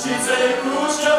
și se crucea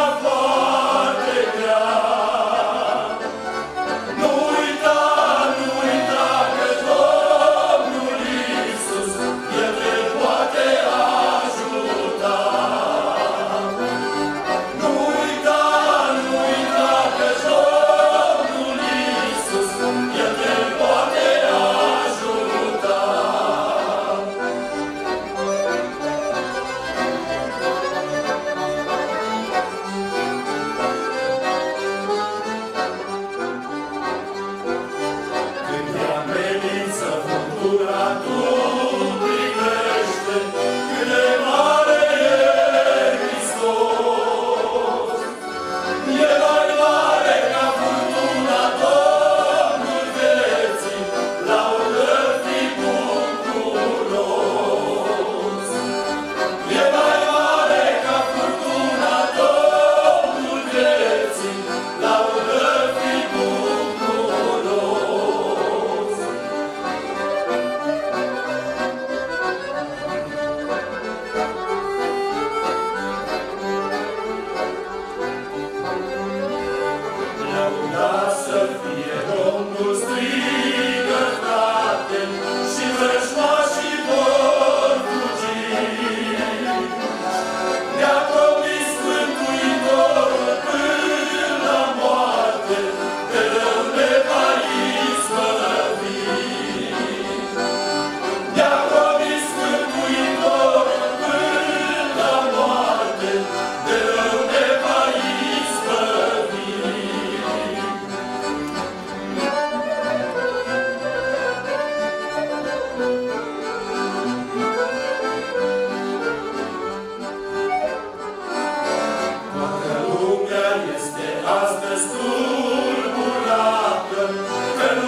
tulburată, că nu